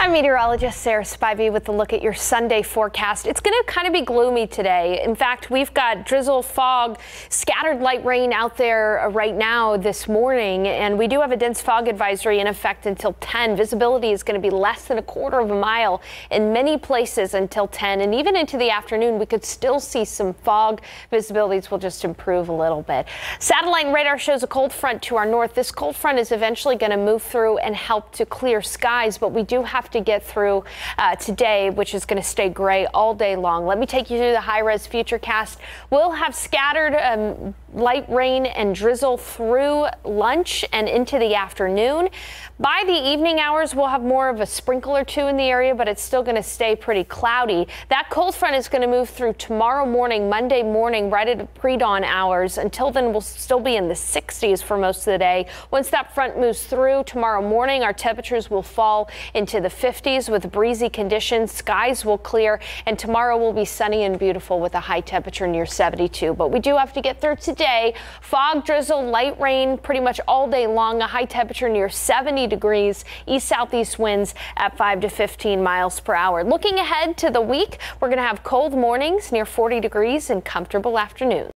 I'm meteorologist Sarah Spivey with a look at your Sunday forecast. It's going to kind of be gloomy today. In fact, we've got drizzle, fog, scattered light rain out there uh, right now this morning, and we do have a dense fog advisory in effect until 10. Visibility is going to be less than a quarter of a mile in many places until 10, and even into the afternoon, we could still see some fog. Visibilities will just improve a little bit. Satellite radar shows a cold front to our north. This cold front is eventually going to move through and help to clear skies, but we do have to get through uh, today, which is going to stay gray all day long. Let me take you through the high res futurecast. We'll have scattered um, light rain and drizzle through lunch and into the afternoon. By the evening hours, we'll have more of a sprinkle or two in the area, but it's still going to stay pretty cloudy. That cold front is going to move through tomorrow morning, Monday morning, right at pre-dawn hours. Until then, we'll still be in the 60s for most of the day. Once that front moves through tomorrow morning, our temperatures will fall into the 50s with breezy conditions. Skies will clear, and tomorrow will be sunny and beautiful with a high temperature near 72. But we do have to get through today. Fog, drizzle, light rain pretty much all day long. A high temperature near 70 degrees. East southeast winds at 5 to 15 miles per hour. Looking ahead to the week, we're going to have cold mornings near 40 degrees and comfortable afternoons.